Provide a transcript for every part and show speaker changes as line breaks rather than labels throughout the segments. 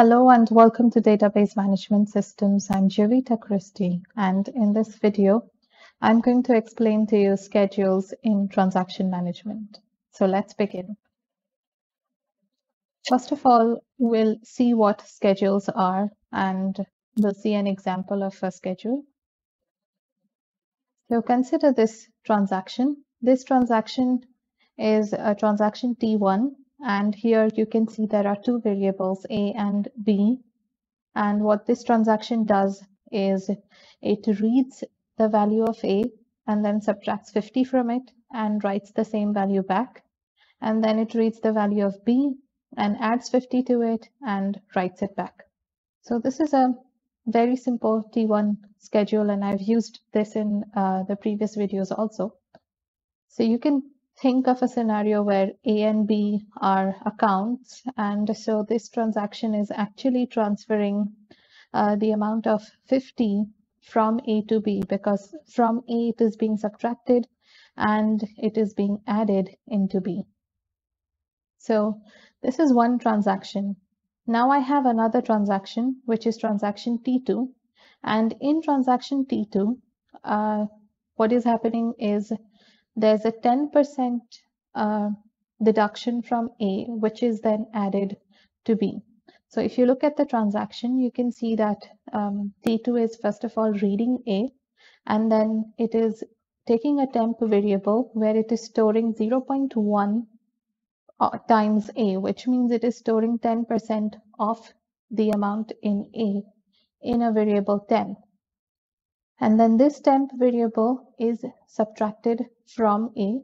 Hello and welcome to Database Management Systems. I'm Jovita Christi and in this video, I'm going to explain to you schedules in transaction management. So let's begin. First of all, we'll see what schedules are and we'll see an example of a schedule. So consider this transaction. This transaction is a transaction T1 and here you can see there are two variables A and B and what this transaction does is it reads the value of A and then subtracts 50 from it and writes the same value back and then it reads the value of B and adds 50 to it and writes it back. So this is a very simple T1 schedule and I've used this in uh, the previous videos also. So you can think of a scenario where A and B are accounts. And so this transaction is actually transferring uh, the amount of 50 from A to B because from A it is being subtracted and it is being added into B. So this is one transaction. Now I have another transaction, which is transaction T2. And in transaction T2, uh, what is happening is there's a 10% uh, deduction from A, which is then added to B. So if you look at the transaction, you can see that um, T2 is first of all reading A, and then it is taking a temp variable where it is storing 0.1 uh, times A, which means it is storing 10% of the amount in A in a variable temp. And then this temp variable is subtracted from A,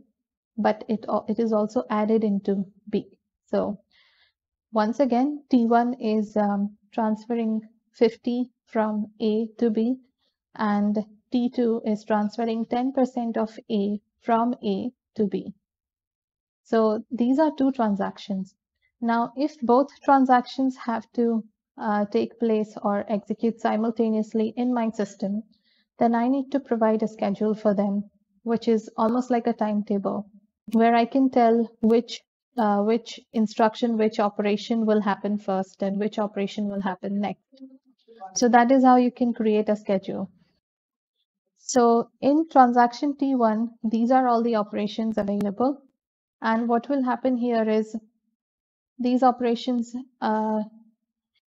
but it, it is also added into B. So once again, T1 is um, transferring 50 from A to B, and T2 is transferring 10% of A from A to B. So these are two transactions. Now, if both transactions have to uh, take place or execute simultaneously in my system, then I need to provide a schedule for them, which is almost like a timetable where I can tell which uh, which instruction, which operation will happen first and which operation will happen next. So that is how you can create a schedule. So in transaction T1, these are all the operations available. And what will happen here is these operations uh,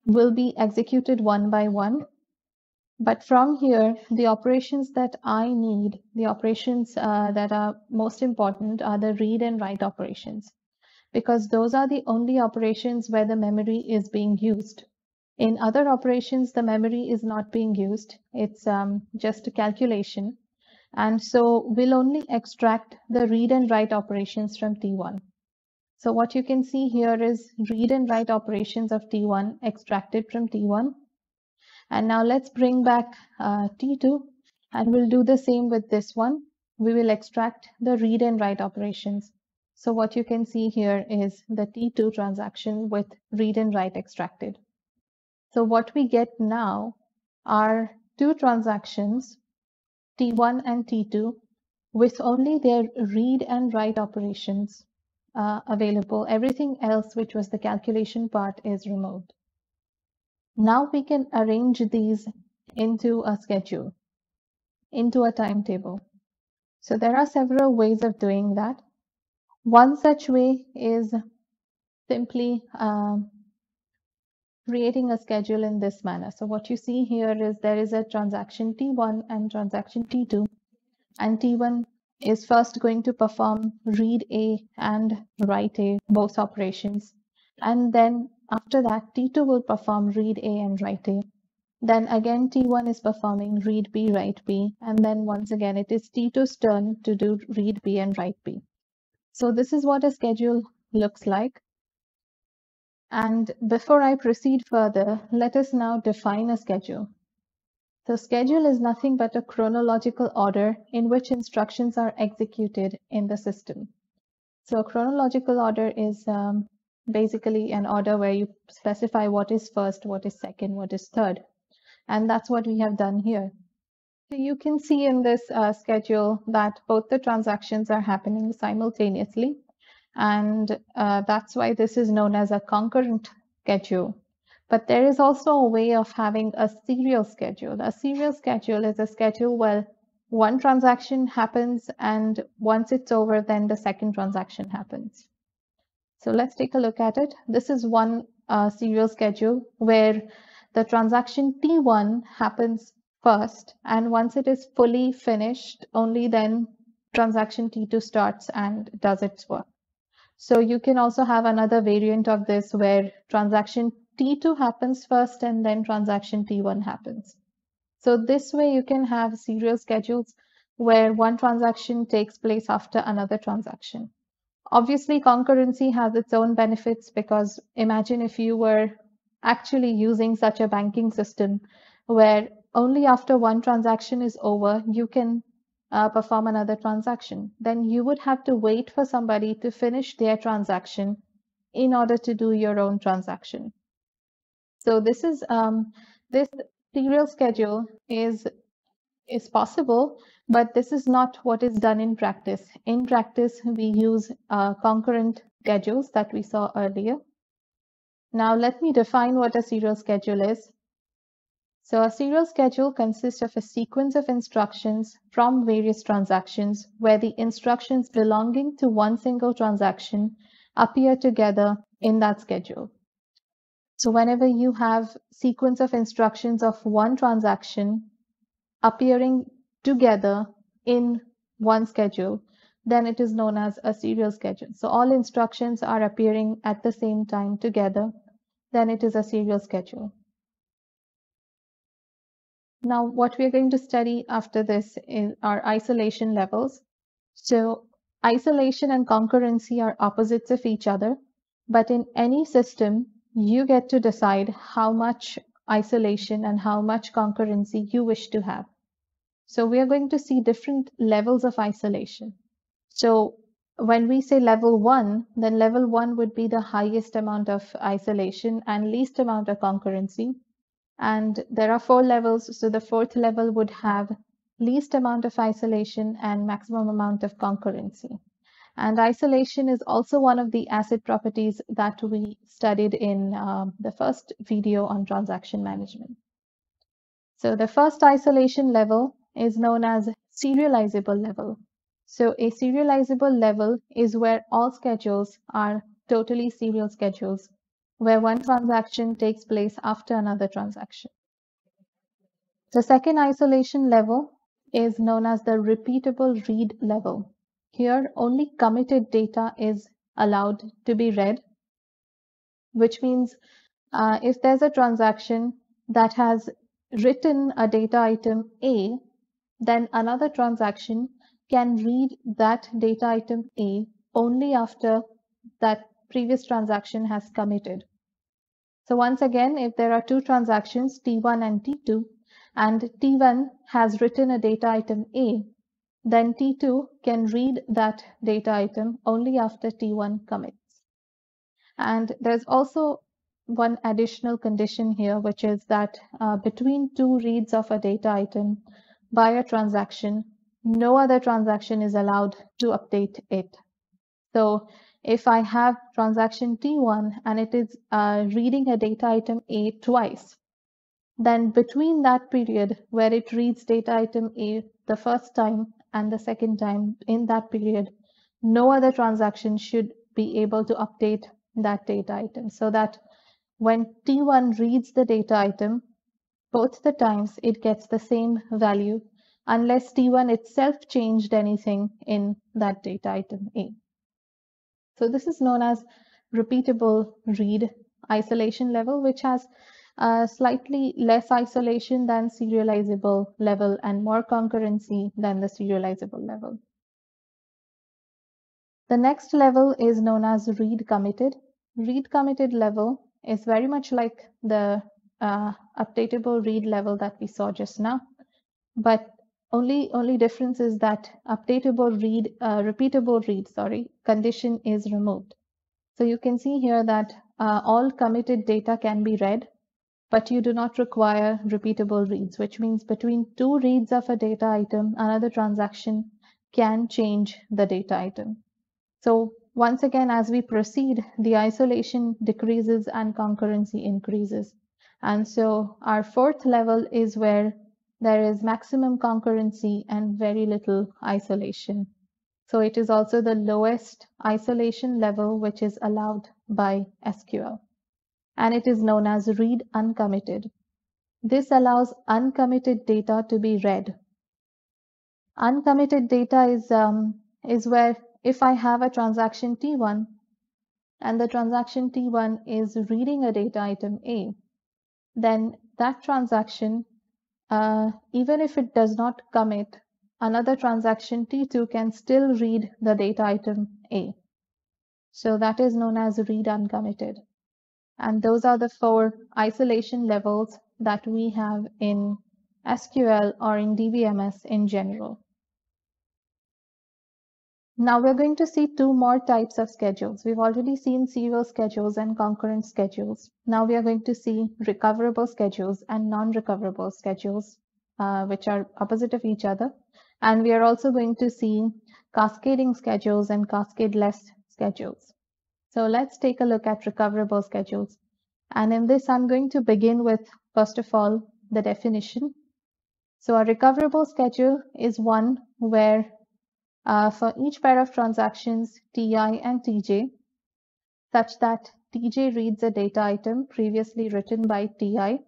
will be executed one by one. But from here, the operations that I need, the operations uh, that are most important are the read and write operations, because those are the only operations where the memory is being used. In other operations, the memory is not being used. It's um, just a calculation. And so we'll only extract the read and write operations from T1. So what you can see here is read and write operations of T1 extracted from T1 and now let's bring back uh, T2 and we'll do the same with this one. We will extract the read and write operations. So what you can see here is the T2 transaction with read and write extracted. So what we get now are two transactions, T1 and T2, with only their read and write operations uh, available. Everything else, which was the calculation part, is removed. Now we can arrange these into a schedule, into a timetable. So there are several ways of doing that. One such way is simply um, creating a schedule in this manner. So what you see here is there is a transaction T1 and transaction T2 and T1 is first going to perform read A and write A, both operations. And then after that, T2 will perform read A and write A. Then again, T1 is performing read B, write B. And then once again, it is T2's turn to do read B and write B. So this is what a schedule looks like. And before I proceed further, let us now define a schedule. The schedule is nothing but a chronological order in which instructions are executed in the system. So chronological order is um, basically an order where you specify what is first, what is second, what is third. And that's what we have done here. So you can see in this uh, schedule that both the transactions are happening simultaneously. And uh, that's why this is known as a concurrent schedule. But there is also a way of having a serial schedule. A serial schedule is a schedule where one transaction happens and once it's over, then the second transaction happens. So let's take a look at it. This is one uh, serial schedule where the transaction T1 happens first and once it is fully finished, only then transaction T2 starts and does its work. So you can also have another variant of this where transaction T2 happens first and then transaction T1 happens. So this way you can have serial schedules where one transaction takes place after another transaction. Obviously, concurrency has its own benefits because imagine if you were actually using such a banking system where only after one transaction is over, you can uh, perform another transaction. Then you would have to wait for somebody to finish their transaction in order to do your own transaction. So this is um, this serial schedule is is possible, but this is not what is done in practice. In practice, we use uh, concurrent schedules that we saw earlier. Now let me define what a serial schedule is. So a serial schedule consists of a sequence of instructions from various transactions where the instructions belonging to one single transaction appear together in that schedule. So whenever you have sequence of instructions of one transaction appearing together in one schedule, then it is known as a serial schedule. So all instructions are appearing at the same time together, then it is a serial schedule. Now, what we're going to study after this is our isolation levels. So isolation and concurrency are opposites of each other, but in any system, you get to decide how much isolation and how much concurrency you wish to have. So we are going to see different levels of isolation. So when we say level one, then level one would be the highest amount of isolation and least amount of concurrency. And there are four levels. So the fourth level would have least amount of isolation and maximum amount of concurrency. And isolation is also one of the ACID properties that we studied in uh, the first video on transaction management. So the first isolation level is known as serializable level. So a serializable level is where all schedules are totally serial schedules, where one transaction takes place after another transaction. The second isolation level is known as the repeatable read level. Here only committed data is allowed to be read, which means uh, if there's a transaction that has written a data item A, then another transaction can read that data item A only after that previous transaction has committed. So once again, if there are two transactions, T1 and T2, and T1 has written a data item A, then T2 can read that data item only after T1 commits. And there's also one additional condition here, which is that uh, between two reads of a data item by a transaction, no other transaction is allowed to update it. So if I have transaction T1 and it is uh, reading a data item A twice, then between that period where it reads data item A the first time and the second time in that period, no other transaction should be able to update that data item so that when T1 reads the data item, both the times it gets the same value unless T1 itself changed anything in that data item A. So this is known as repeatable read isolation level, which has uh, slightly less isolation than serializable level and more concurrency than the serializable level. The next level is known as read committed. Read committed level is very much like the uh, updatable read level that we saw just now, but only only difference is that updatable read, uh, repeatable read, sorry, condition is removed. So you can see here that uh, all committed data can be read but you do not require repeatable reads, which means between two reads of a data item, another transaction can change the data item. So once again, as we proceed, the isolation decreases and concurrency increases. And so our fourth level is where there is maximum concurrency and very little isolation. So it is also the lowest isolation level which is allowed by SQL. And it is known as read uncommitted. This allows uncommitted data to be read. Uncommitted data is, um, is where if I have a transaction T1 and the transaction T1 is reading a data item A, then that transaction, uh, even if it does not commit, another transaction T2 can still read the data item A. So that is known as read uncommitted. And those are the four isolation levels that we have in SQL or in DBMS in general. Now we're going to see two more types of schedules. We've already seen serial schedules and concurrent schedules. Now we are going to see recoverable schedules and non-recoverable schedules, uh, which are opposite of each other. And we are also going to see cascading schedules and cascadeless schedules. So let's take a look at recoverable schedules. And in this, I'm going to begin with, first of all, the definition. So a recoverable schedule is one where uh, for each pair of transactions Ti and Tj such that Tj reads a data item previously written by Ti.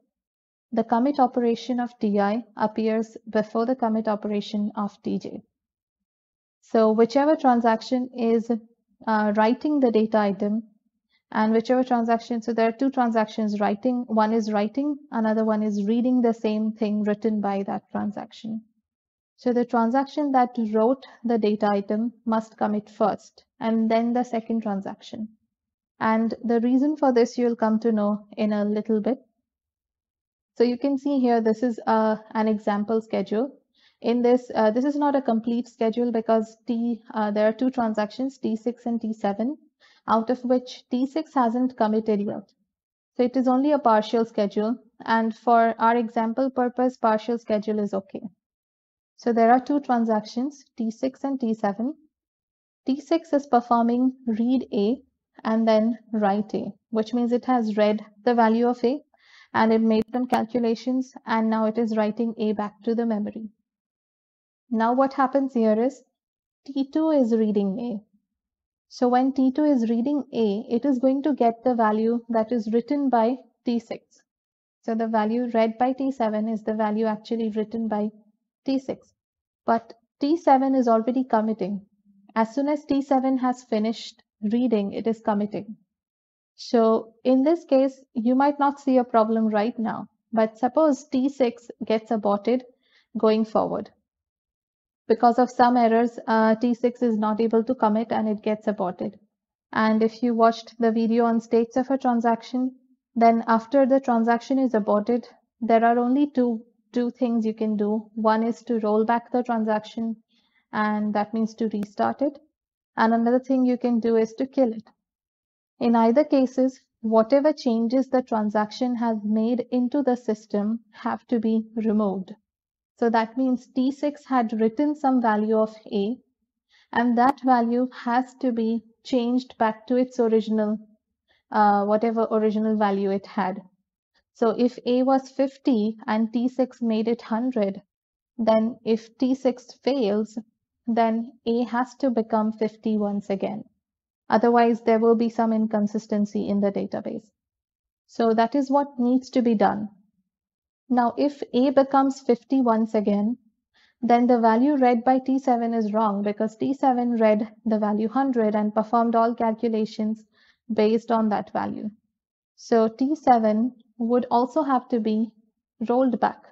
The commit operation of Ti appears before the commit operation of Tj. So whichever transaction is uh, writing the data item and whichever transaction, so there are two transactions writing, one is writing, another one is reading the same thing written by that transaction. So the transaction that wrote the data item must commit first and then the second transaction. And the reason for this you'll come to know in a little bit. So you can see here, this is uh, an example schedule. In this, uh, this is not a complete schedule because T, uh, there are two transactions, T6 and T7, out of which T6 hasn't committed yet. So it is only a partial schedule. And for our example purpose, partial schedule is okay. So there are two transactions, T6 and T7. T6 is performing read A and then write A, which means it has read the value of A and it made some calculations and now it is writing A back to the memory. Now what happens here is T2 is reading A. So when T2 is reading A, it is going to get the value that is written by T6. So the value read by T7 is the value actually written by T6. But T7 is already committing. As soon as T7 has finished reading, it is committing. So in this case, you might not see a problem right now, but suppose T6 gets aborted going forward. Because of some errors, uh, T6 is not able to commit and it gets aborted. And if you watched the video on states of a transaction, then after the transaction is aborted, there are only two two things you can do. One is to roll back the transaction, and that means to restart it. And another thing you can do is to kill it. In either cases, whatever changes the transaction has made into the system have to be removed. So that means T6 had written some value of A, and that value has to be changed back to its original, uh, whatever original value it had. So if A was 50 and T6 made it 100, then if T6 fails, then A has to become 50 once again. Otherwise, there will be some inconsistency in the database. So that is what needs to be done. Now, if A becomes 50 once again, then the value read by T7 is wrong because T7 read the value 100 and performed all calculations based on that value. So T7 would also have to be rolled back.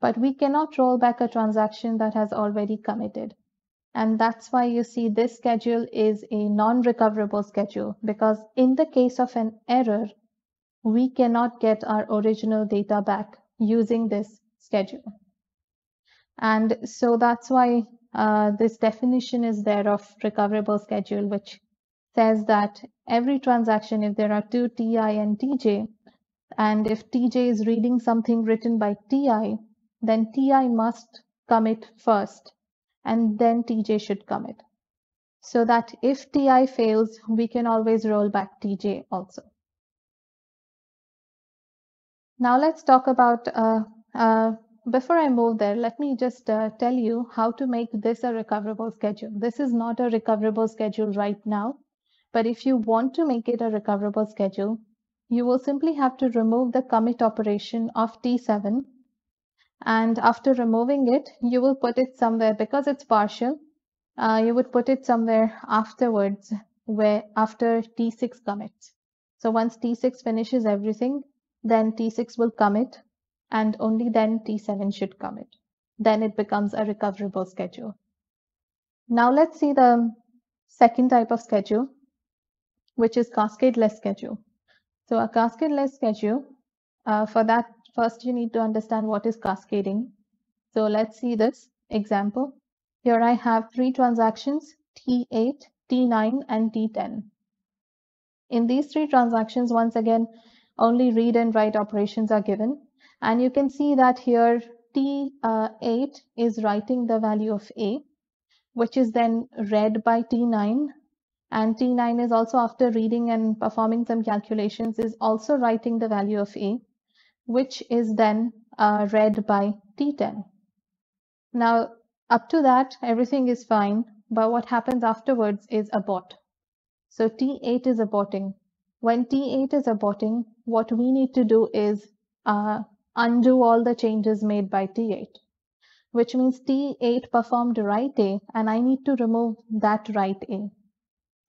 But we cannot roll back a transaction that has already committed. And that's why you see this schedule is a non-recoverable schedule because in the case of an error, we cannot get our original data back using this schedule. And so that's why uh, this definition is there of recoverable schedule, which says that every transaction, if there are two Ti and Tj, and if Tj is reading something written by Ti, then Ti must commit first and then Tj should commit. so that if Ti fails, we can always roll back Tj also. Now let's talk about, uh, uh, before I move there, let me just uh, tell you how to make this a recoverable schedule. This is not a recoverable schedule right now, but if you want to make it a recoverable schedule, you will simply have to remove the commit operation of T7. And after removing it, you will put it somewhere because it's partial. Uh, you would put it somewhere afterwards where after T6 commits. So once T6 finishes everything, then T6 will commit and only then T7 should commit. Then it becomes a recoverable schedule. Now let's see the second type of schedule, which is cascadeless schedule. So a cascadeless schedule, uh, for that, first you need to understand what is cascading. So let's see this example. Here I have three transactions, T8, T9, and T10. In these three transactions, once again, only read and write operations are given. And you can see that here T8 is writing the value of A, which is then read by T9. And T9 is also after reading and performing some calculations is also writing the value of A, which is then uh, read by T10. Now, up to that, everything is fine. But what happens afterwards is abort. So T8 is aborting. When T8 is aborting, what we need to do is uh, undo all the changes made by T8, which means T8 performed write A and I need to remove that write A.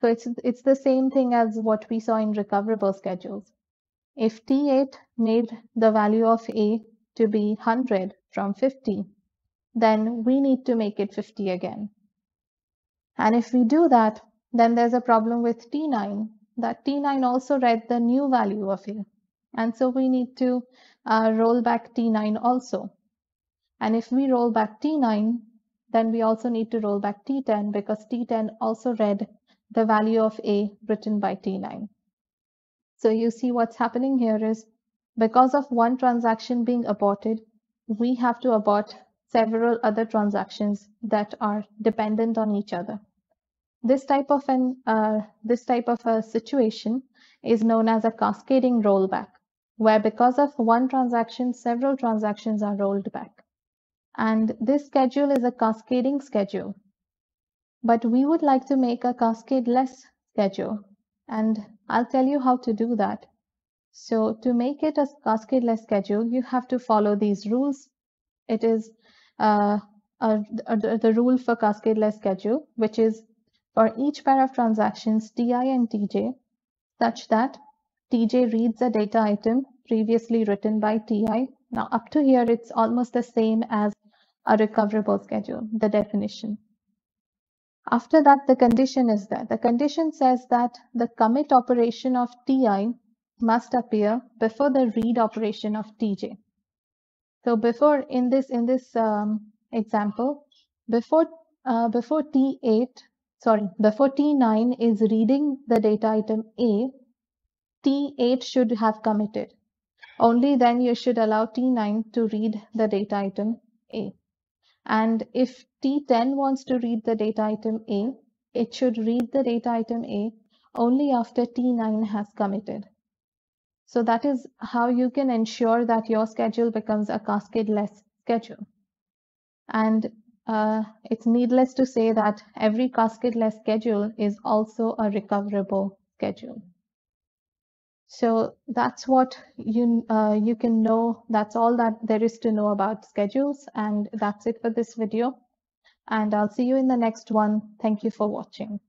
So it's, it's the same thing as what we saw in recoverable schedules. If T8 made the value of A to be 100 from 50, then we need to make it 50 again. And if we do that, then there's a problem with T9 that T9 also read the new value of A. And so we need to uh, roll back T9 also. And if we roll back T9, then we also need to roll back T10 because T10 also read the value of A written by T9. So you see what's happening here is because of one transaction being aborted, we have to abort several other transactions that are dependent on each other. This type of an uh, this type of a situation is known as a cascading rollback, where because of one transaction, several transactions are rolled back. And this schedule is a cascading schedule. But we would like to make a cascade-less schedule, and I'll tell you how to do that. So to make it a cascade-less schedule, you have to follow these rules. It is uh, the rule for cascade-less schedule, which is for each pair of transactions Ti and Tj such that Tj reads a data item previously written by Ti. Now up to here, it's almost the same as a recoverable schedule, the definition. After that, the condition is there. The condition says that the commit operation of Ti must appear before the read operation of Tj. So before in this in this um, example, before uh, before T8 sorry, before T9 is reading the data item A, T8 should have committed. Only then you should allow T9 to read the data item A. And if T10 wants to read the data item A, it should read the data item A only after T9 has committed. So that is how you can ensure that your schedule becomes a cascade-less schedule. And uh, it's needless to say that every cascadeless schedule is also a recoverable schedule. So that's what you uh, you can know. That's all that there is to know about schedules. And that's it for this video. And I'll see you in the next one. Thank you for watching.